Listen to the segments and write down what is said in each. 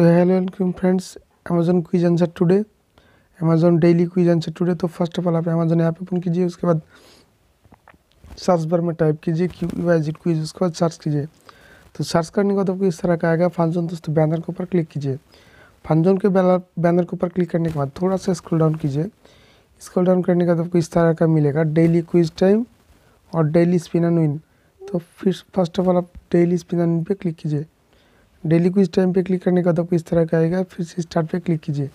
तो hello welcome friends Amazon quiz answer today Amazon daily quiz answer today तो first of all आप Amazon app open कीजिए, उसके बाद सर्च बार में टाइप कीजिए क्यू वाई जी क्विज उसके बाद सर्च कीजिए। तो सर्च करने के बाद आपको इस तरह का आएगा फ़ंक्शन दोस्तों बैनर के ऊपर क्लिक कीजिए। फ़ंक्शन के बैनर के ऊपर क्लिक करने के बाद थोड़ा सा स्क्रॉल डाउन कीजिए। स्क्रॉल डाउन करने के बाद आपको इस तरह का मिलेगा डेली क्विज टाइम और डेली स्पिन एंड विन तो फिर फ़र्स्ट ऑफ़ ऑल आप डेली स्पिन एंड विन पे क्लिक कीजिए। डेली क्विज टाइम पे क्लिक करने के आपको इस तरह का आएगा, फिर से स्टार्ट पे क्लिक कीजिए।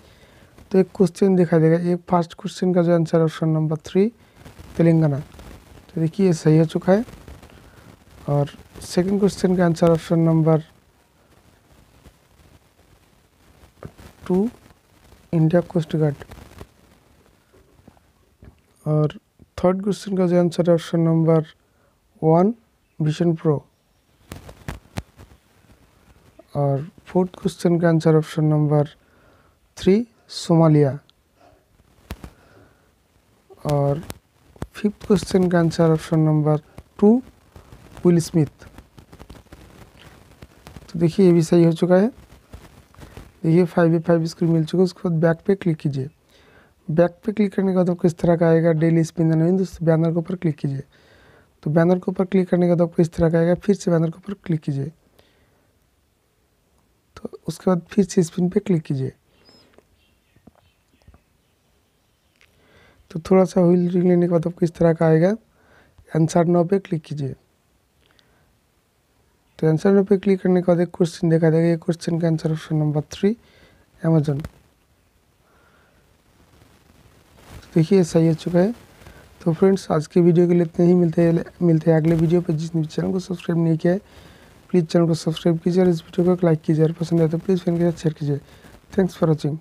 तो एक क्वेश्चन दिखाई देगा, एक फ़र्स्ट क्वेश्चन का जो answer option number three Telangana. तो देखिए सही हो चुका है। और सेकंड क्वेश्चन का answer option number two India coast guard और थर्ड क्वेश्चन का जो answer option number one vision pro और फोर्थ क्वेश्चन का answer option number three Somalia और फिफ्थ क्वेश्चन का answer option number two Will Smith तो देखिए, ये भी सही हो चुका है। देखिए फाइव ए फाइव स्क्रीन मिल चुका है, उसके बाद बैक पे क्लिक कीजिए। बैक पे क्लिक करने के बाद आपको इस तरह का आएगा डेली स्पिन नवीन दोस्तों बैनर के ऊपर क्लिक कीजिए। तो बैनर के ऊपर क्लिक करने के बाद आपको इस तरह का आएगा, फिर से बैनर के ऊपर क्लिक कीजिए। उसके बाद फिर से स्पिन पे क्लिक कीजिए। तो थोड़ा सा व्हील रिंग लेने के बाद आपको इस तरह का आएगा। आंसर नो पे क्लिक कीजिए। तो आंसर नो पे क्लिक करने के बाद एक क्वेश्चन देखा देगा ये क्वेश्चन का answer option number three Amazon देखिए सही हो चुका है। तो फ्रेंड्स आज के वीडियो के लिए इतने ही। मिलते हैं मिलते हैं अगले वीडियो पर जिसने चैनल को सब्सक्राइब नहीं किया है प्लीज़ चैनल को सब्सक्राइब कीजिए और इस वीडियो को लाइक कीजिए और पसंद आए तो प्लीज़ फ्रेंड के साथ शेयर कीजिए। Thanks for watching.